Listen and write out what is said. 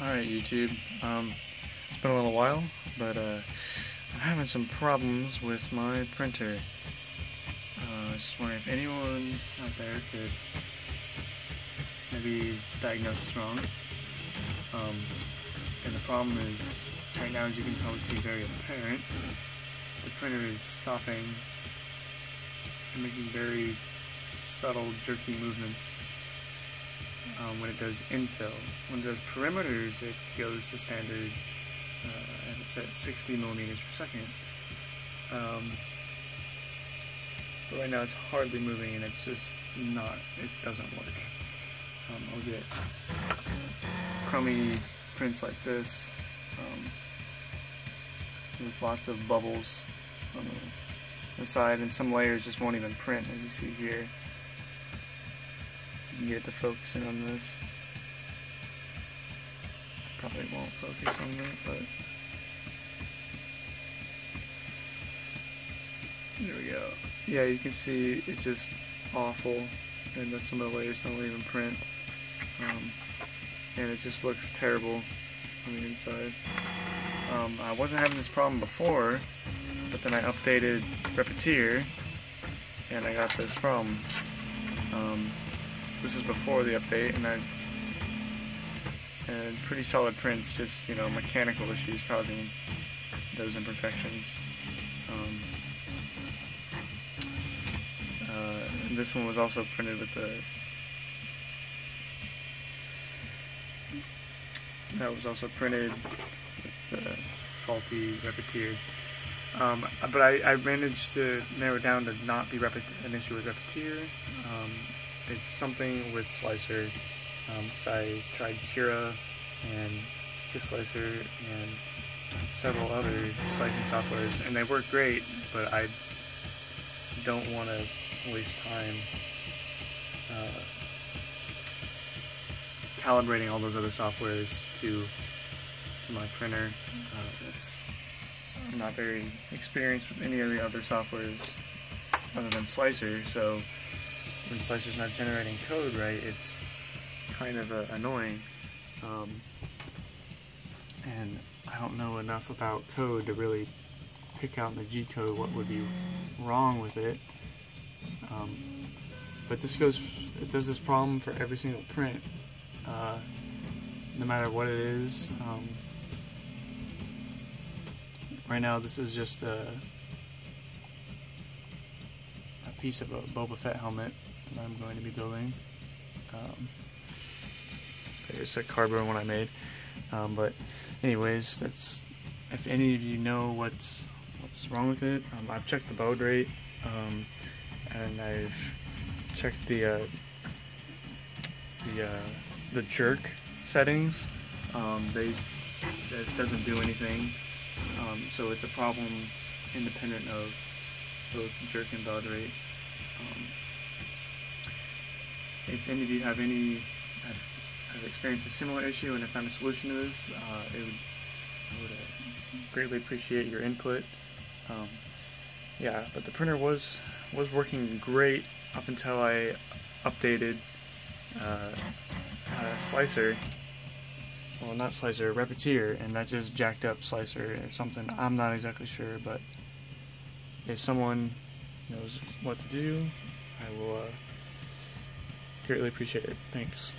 Alright YouTube, um, it's been a little while, but uh, I'm having some problems with my printer. Uh, I was just wondering if anyone out there could maybe diagnose what's wrong. Um, and the problem is, right now as you can probably see very apparent, the printer is stopping and making very subtle jerky movements um, when it does infill. When it does perimeters, it goes to standard, uh, and it's at 60 millimeters per second. Um, but right now it's hardly moving and it's just not, it doesn't work. Um, I'll get crummy prints like this um, with lots of bubbles on the side and some layers just won't even print as you see here can get the focusing on this. Probably won't focus on that, but there we go. Yeah, you can see it's just awful, and that some of the layers don't even print, um, and it just looks terrible on the inside. Um, I wasn't having this problem before, but then I updated Repetier, and I got this problem. Um, this is before the update, and I and pretty solid prints, just you know mechanical issues causing those imperfections. Um, uh, this one was also printed with the that was also printed with the faulty repetier. Um, but I, I, managed to narrow down to not be an issue with repetier. Um, it's something with Slic3r. Um, so I tried Cura and KissSlicer and several other slicing softwares, and they work great, but I don't want to waste time uh, calibrating all those other softwares to to my printer. Uh, it's, I'm not very experienced with any of the other softwares other than Slic3r, so when Slic3r's not generating code right, it's kind of uh, annoying. Um, and I don't know enough about code to really pick out in the G code what would be wrong with it. Um, but this goes, it does this problem for every single print, uh, no matter what it is. Um, right now, this is just a, a piece of a Boba Fett helmet that I'm going to be building. Um, there's a cardboard one I made. Um, but anyways, that's if any of you know what's what's wrong with it, um, I've checked the baud rate um, and I've checked the uh, the uh, the jerk settings. Um, they it doesn't do anything, um, so it's a problem independent of both jerk and baud rate. If any of you have any have, have experienced a similar issue and have found a solution to this, uh, it would, I would uh, greatly appreciate your input. Um, yeah, but the printer was was working great up until I updated uh, Slic3r. Well, not Slic3r, Repetier, and that just jacked up Slic3r or something. I'm not exactly sure, but if someone knows what to do, I will. Uh, Greatly appreciate it. Thanks.